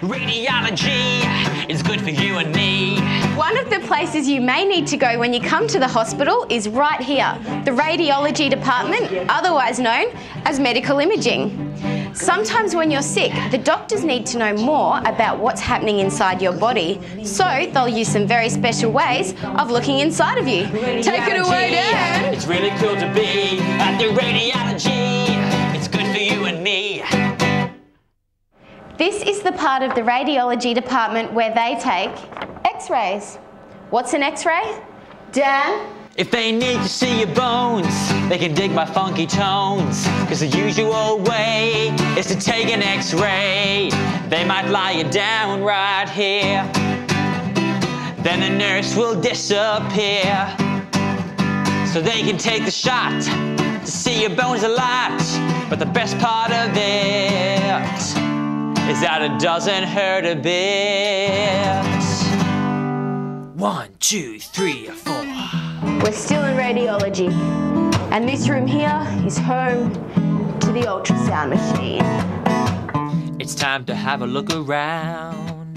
Radiology is good for you and me. One of the places you may need to go when you come to the hospital is right here, the radiology department, otherwise known as medical imaging. Sometimes when you're sick, the doctors need to know more about what's happening inside your body, so they'll use some very special ways of looking inside of you. Take it away, Dan! It's really cool to be at the radiology. Part of the radiology department where they take x-rays. What's an x-ray? Dan? If they need to see your bones, they can dig my funky tones. Cause the usual way is to take an x-ray. They might lie you down right here. Then the nurse will disappear. So they can take the shot to see your bones a lot. But the best part of it is that it doesn't hurt a bit. One, two, three, four. We're still in radiology, and this room here is home to the ultrasound machine. It's time to have a look around.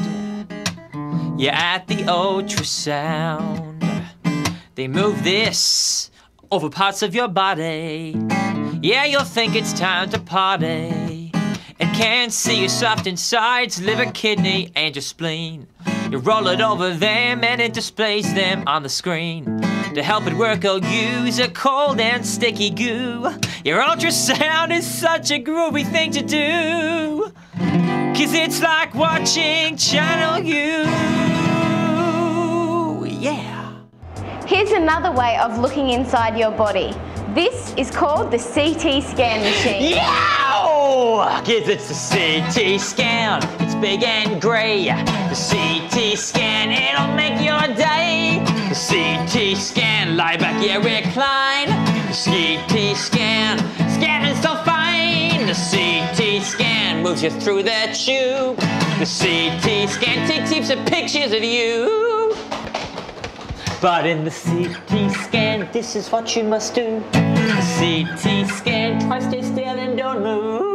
You're at the ultrasound. They move this over parts of your body. Yeah, you'll think it's time to party. It can't see your soft insides, liver, kidney, and your spleen. You roll it over them and it displays them on the screen. To help it work, I'll use a cold and sticky goo. Your ultrasound is such a groovy thing to do. Cause it's like watching Channel U. Yeah. Here's another way of looking inside your body. This is called the CT scan machine. Yow! Cause it's the CT scan. It's big and grey. The CT scan, it'll make your day. The CT scan, lie back, yeah, recline. The CT scan, scanning so fine. The CT scan moves you through the tube. The CT scan takes heaps of pictures of you. But in the CT scan, this is what you must do. The CT scan, twice stay still and don't move.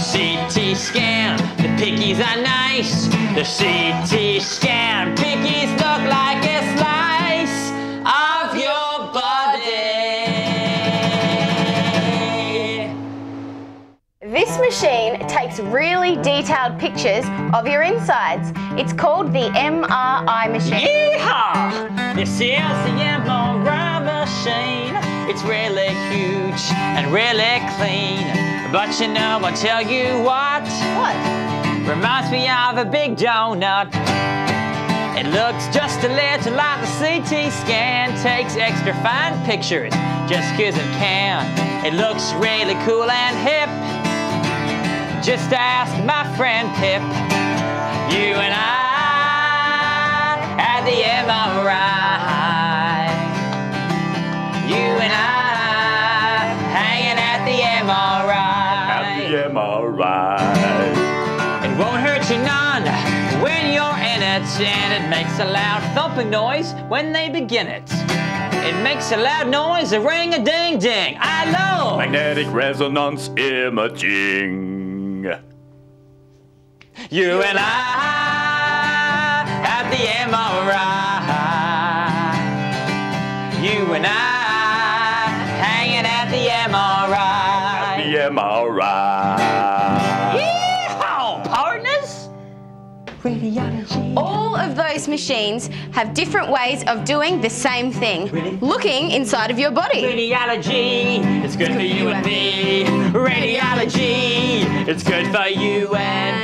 CT scan, the pickies are nice. The CT scan, pickies look like a slice of your body. This machine takes really detailed pictures of your insides. It's called the MRI machine. Yeehaw! This is the MRI machine. It's really huge and really clean. But you know, I'll tell you what. What? Reminds me of a big donut. It looks just a little like the CT scan. Takes extra fine pictures just 'cause it can. It looks really cool and hip. Just ask my friend Pip. You and I It won't hurt you none when you're in it, and it makes a loud thumping noise when they begin it. It makes a loud noise, a ring a ding ding. I love Magnetic resonance imaging. you and I MRI. The MRI. Yeehaw, partners! Radiology. All of those machines have different ways of doing the same thing, looking inside of your body. Radiology, it's good for you and me. Radiology, it's good for you and